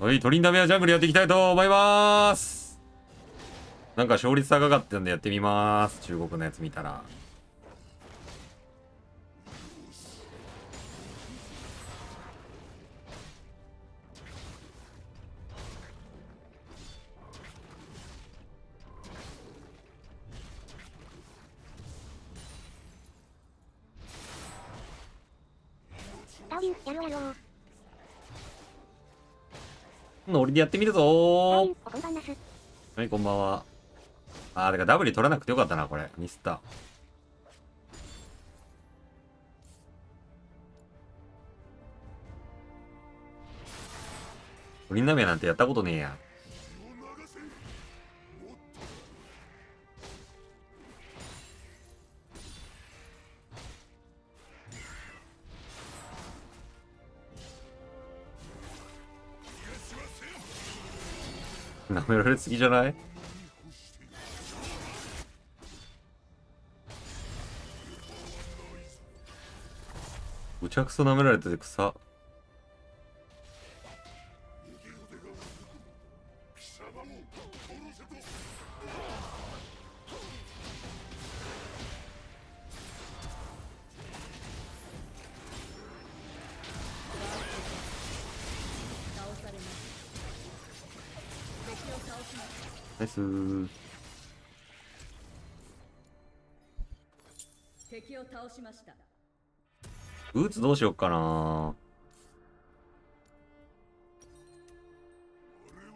はい、トリンダメアジャングルやっていきたいと思います。なんか勝率高かったんでやってみます。中国のやつ見たら。ノリでやってみるぞー。はい、こんばんは。あー、だから W 取らなくてよかったな、これ。ミスった。トリンナメなんてやったことねえや。舐められすぎじゃない？むちゃくそ舐められてて草。ナイス敵を倒しました。ブーツどうしよっかな。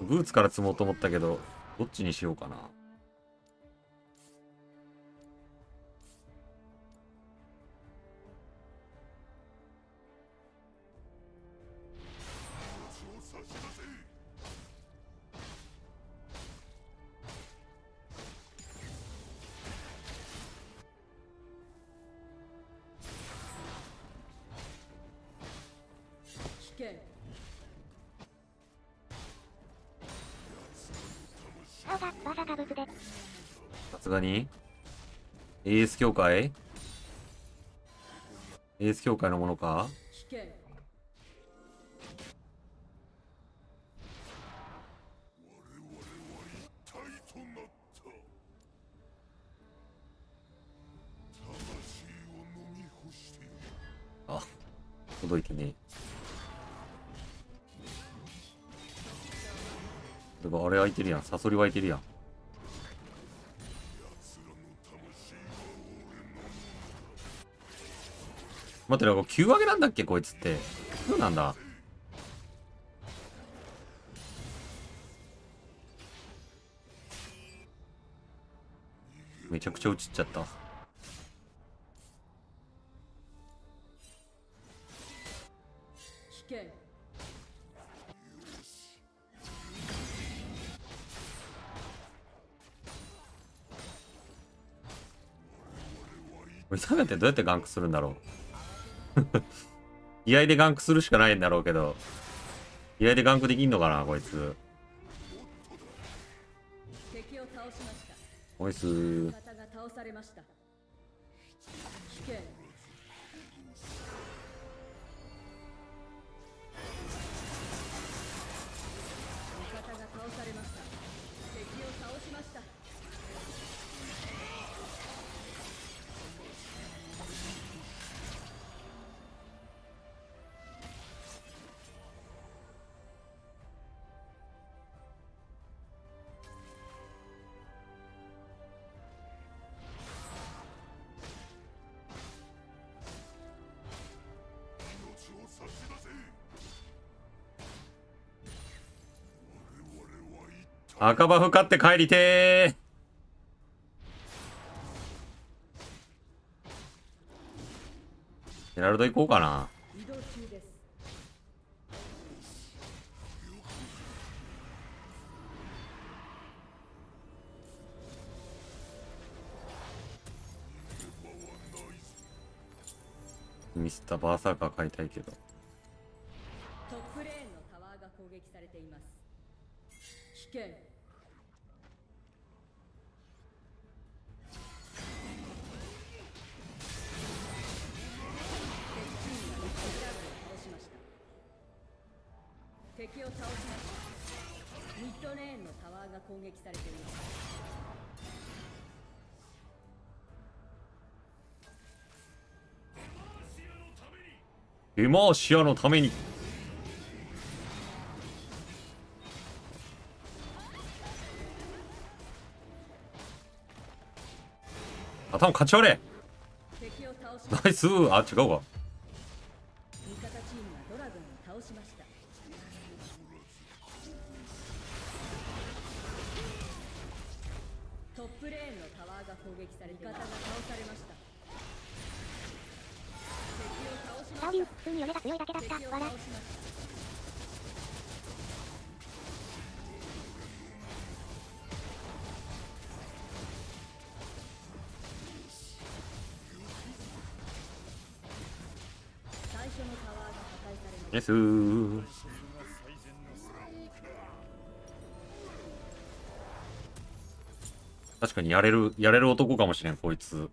ブーツから積もうと思ったけどどっちにしようかなさすがに ?AS 協会 ?AS 協会のものか？あ、届いてねだからあれ開いてるやん。サソリ湧いてるやん。待って、なんか9上げなんだっけこいつって。そうなんだ？めちゃくちゃ映っちゃった。これサメってどうやってガンクするんだろう？居合でガンクするしかないんだろうけど居合でガンクできんのかなこいつ。おいす赤バフ買って帰りてー。ヘラルド行こうかな。ミスターバーサーカー買いたいけど。トップレーンのタワーが攻撃されています。危険。ドレーンのタワーが攻撃されていますデマーシアのために。頭勝ち割れ。敵を倒しましたナイス。あ違うかプレーンのタワーが攻撃され味方が倒されました敵を倒しましダーリン、普通に嫁が強いだけだった。敵をわら倒。しました最初のタワーが破壊されました確かにやれるやれる男かもしれんこいつ。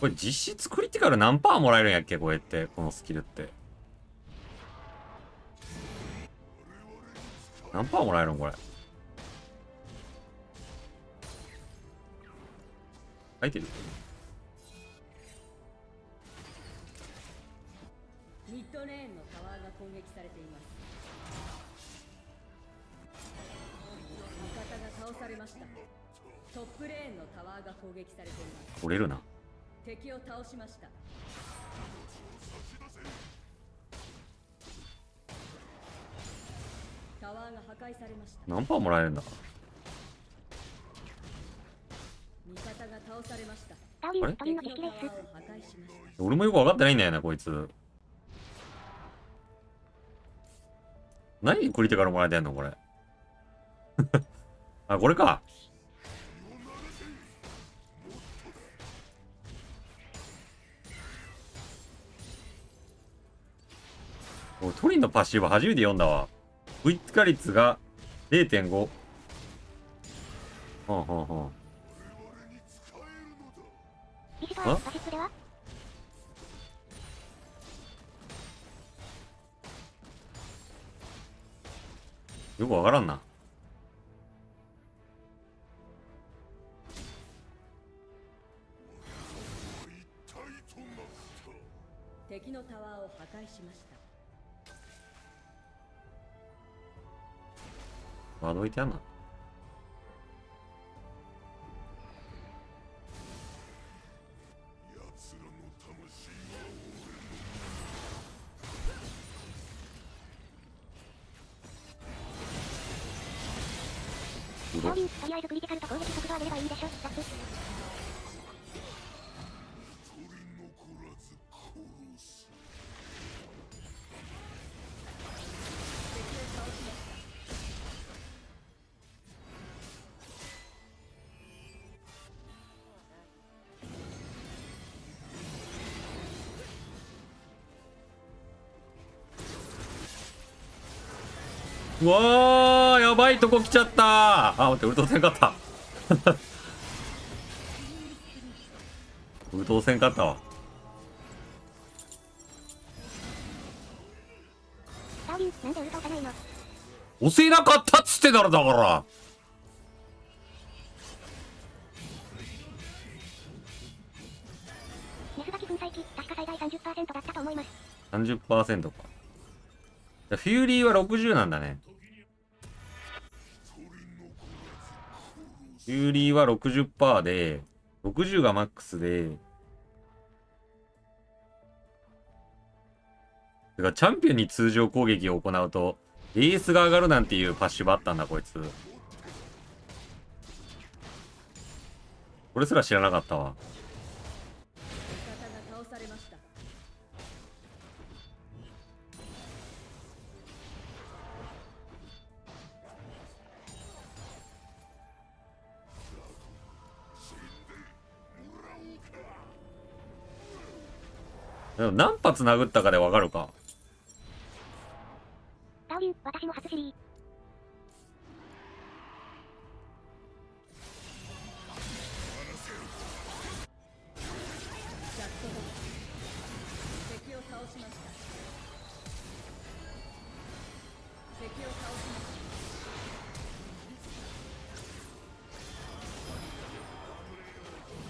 これ実質クリティカル何パーもらえるんやっけこれってこのスキルって。何パーもらえるんこれ。書いてる？ッドレーンのタワーが攻撃されています。味方が倒されました。トップレーンのタワーが攻撃されています。取れるな。敵を倒しました。タワーが破壊されました。何パーもらえるんだ。味方が倒されました。あれ？俺もよく分かってないんだよなこいつ何クリティカルもらえてんのこれ？あこれか。おトリのパッシブ初めて読んだわ。クイッカ率が0.5ほんほんほう。んよくわからんな。敵のタワーを破壊しました。いてあんなうどダーリン、とりあえずクリティカルと攻撃速度上げればいいんでしょ。ラッ。わーやばいとこ来ちゃった。あ待ってウルトせんかった。ウルトせんかったわ。押せなかったっつってだろだから。水垣粉砕機、確か最大30%だったと思います。30%か。フューリーは60なんだねジューリーは60%で60がマックスで。てかチャンピオンに通常攻撃を行うとエースが上がるなんていうパッシブあったんだこいつ。これすら知らなかったわ。でも何発殴ったかでわかるか。ダウリュ私も初知り。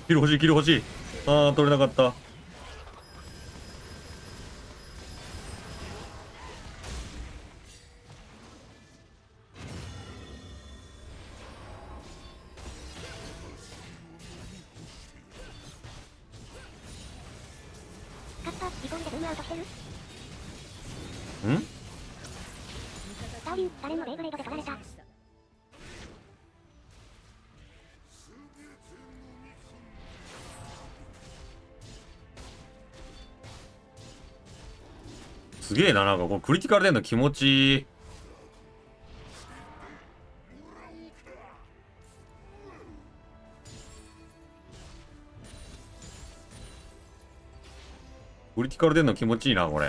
キル欲しいキル欲しいああ取れなかったカッパ、でズームアウトしてる？ん？ダーウィン、誰のベイブレードで取られた？すげえななんかこうクリティカル出んの気持ちいいクリティカル出んの気持ちいいなこれ。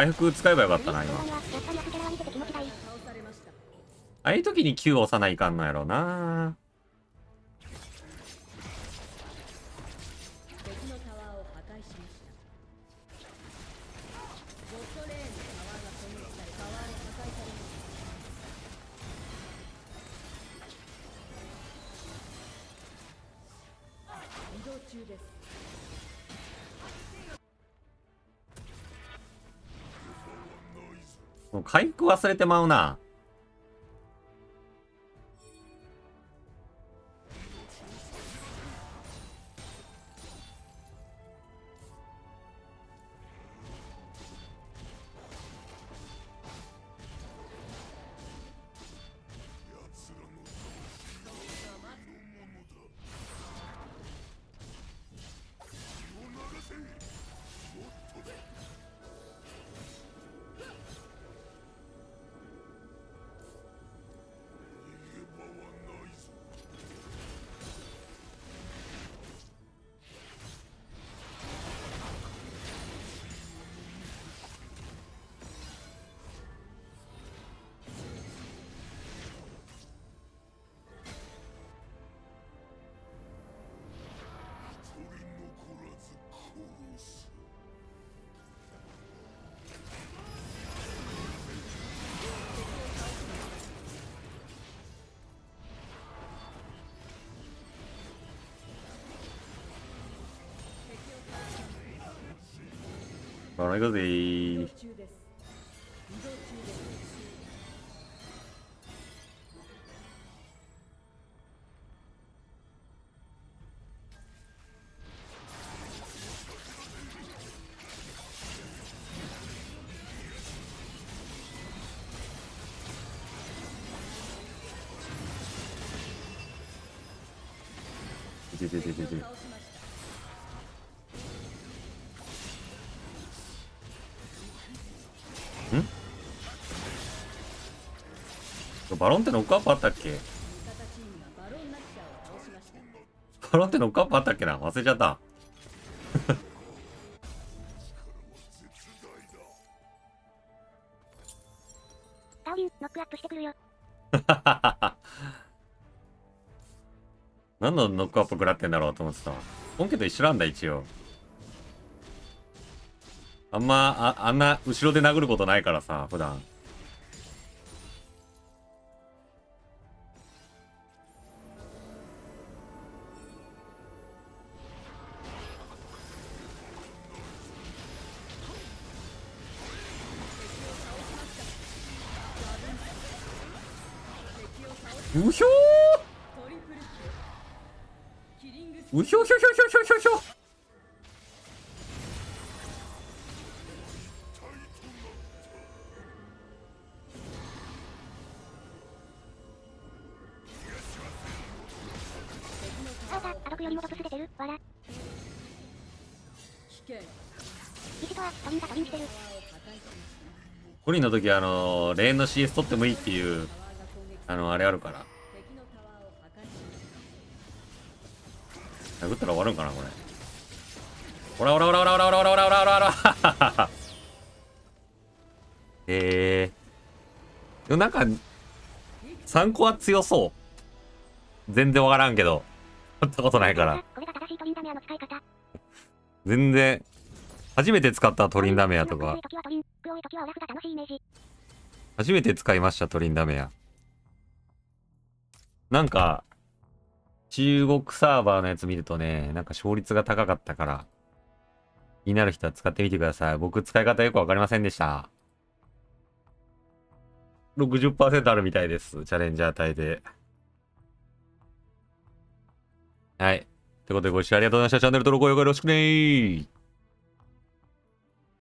回復使えばよかったな今。ああいう時に Q を押さないかんのやろなもう回復忘れてまうな。ほら行くぜ移動ー中です移動バロンってノックアップあったっけ？バロンってノックアップあったっけな？忘れちゃった。ダーウィン、ノックアップしてくるよ。何のノックアップ食らってんだろうと思ってた？本家と一緒なんだ一応。あんまああんな後ろで殴ることないからさ普段うひょーうひょひょひょひょひょひょひょあーだ、アドクよりも毒素出てる。わら。危険リシトは、トリンがトリンしてる。タワーを破壊しましたコリンの時あのレーンの CS 取ってもいいっていうあのあれあるから殴ったら終わるんかなこれオラオラオラオラオラオラオラオラオラオラオラえー。でもなんか、参考は強そう。全然わからんけど。やったことないから。全然、初めて使ったトリンダメアとか、初めて使いました、トリンダメア。なんか、中国サーバーのやつ見るとね、なんか勝率が高かったから、気になる人は使ってみてください。僕使い方よくわかりませんでした。60%あるみたいです。チャレンジャー帯で。はい。ということでご視聴ありがとうございました。チャンネル登録をよろしくねー。